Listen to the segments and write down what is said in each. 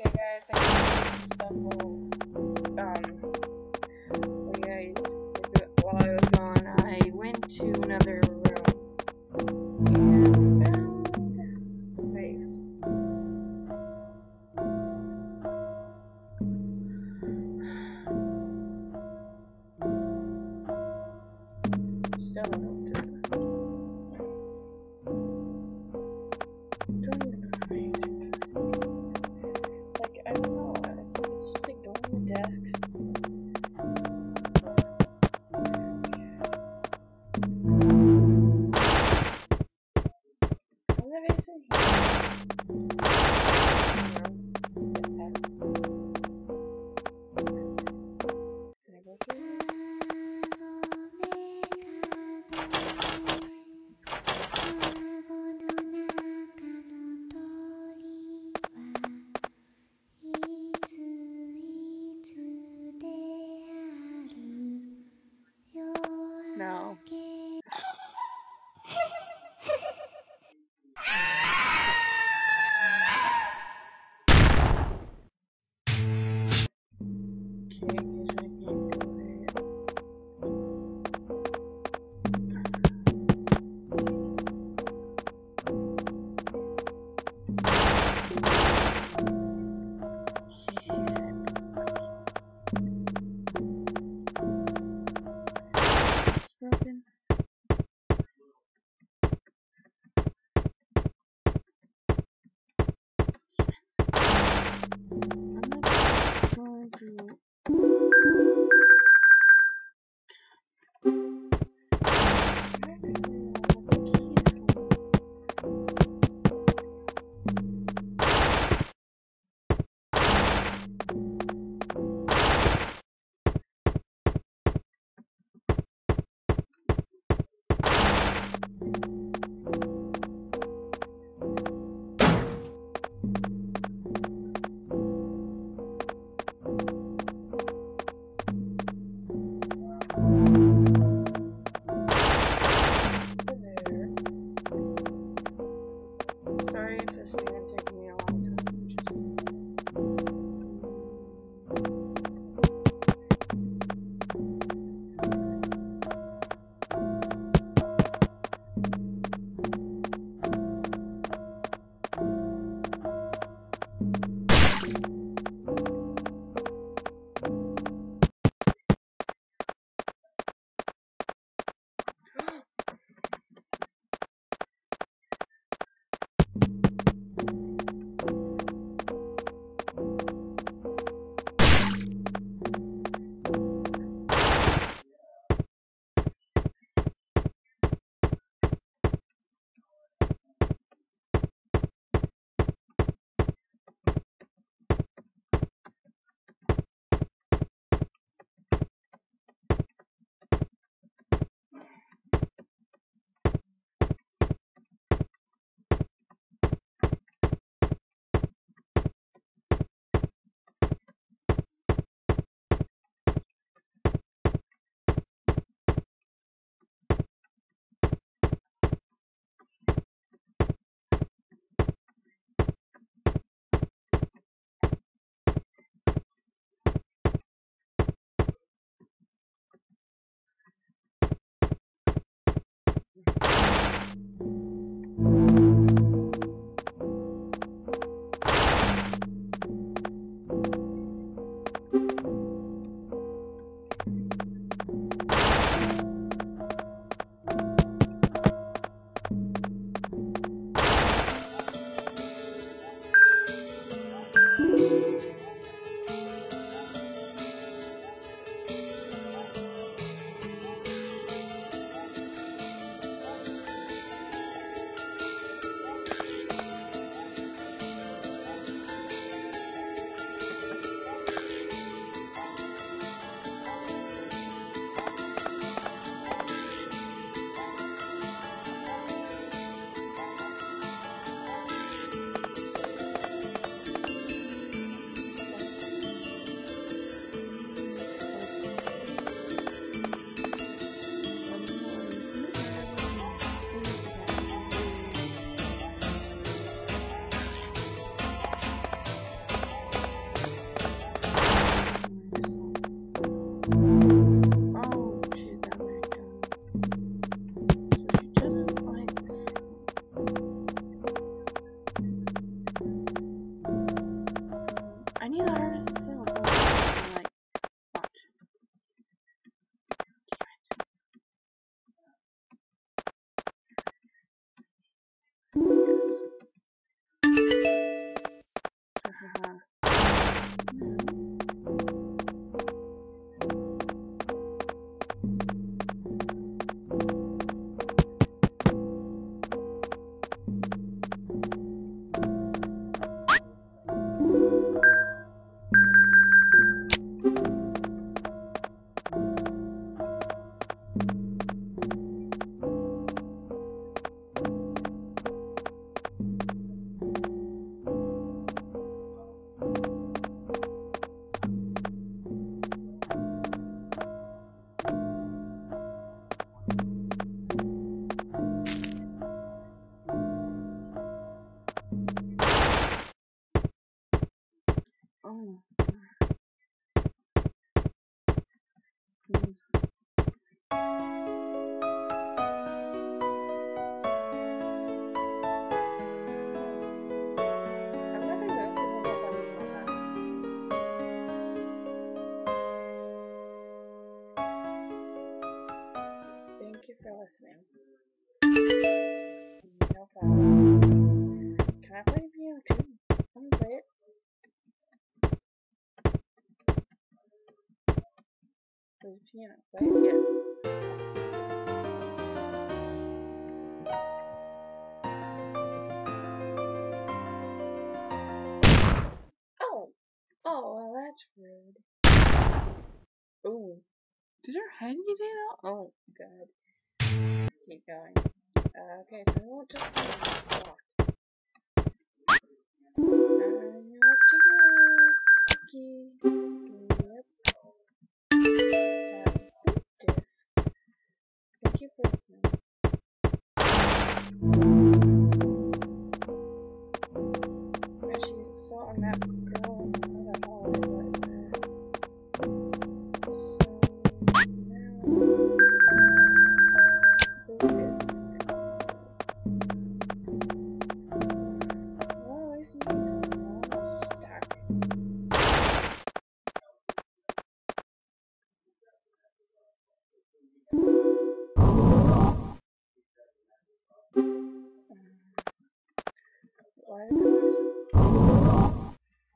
Okay, guys, I can stuff will, um, guys, while I was gone, I went to another Did I say? Okay, guess that. Thank you for listening. No problem. Can I play the piano too? I'm gonna play it. The piano. It? Yes. Oh! Oh, well, that's rude. Ooh. Did her head get out? Oh, God. Keep going. Uh, okay, so we won't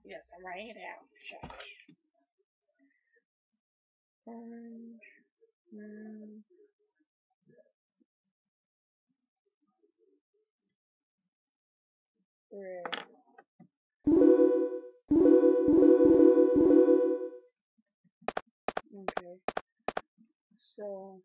Yes, I'm writing it down. Shush. Orange. Mm. Red. Okay. So.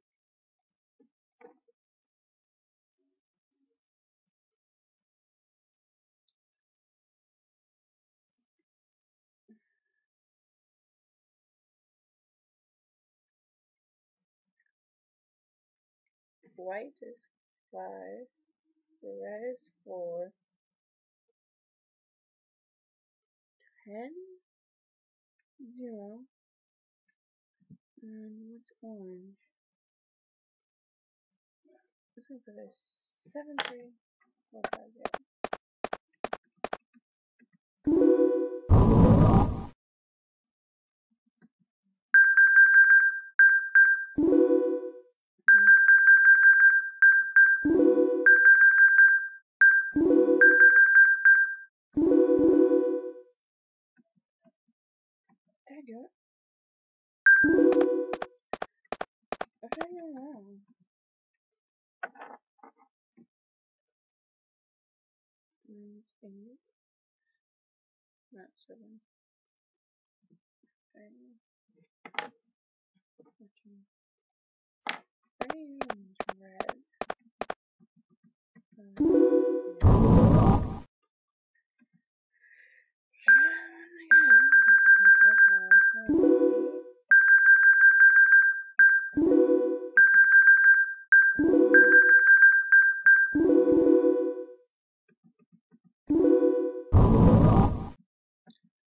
White is five. the Red is four. Ten. Zero. And what's orange? looking for this 17 Eight. Not seven. Orange, red. Um,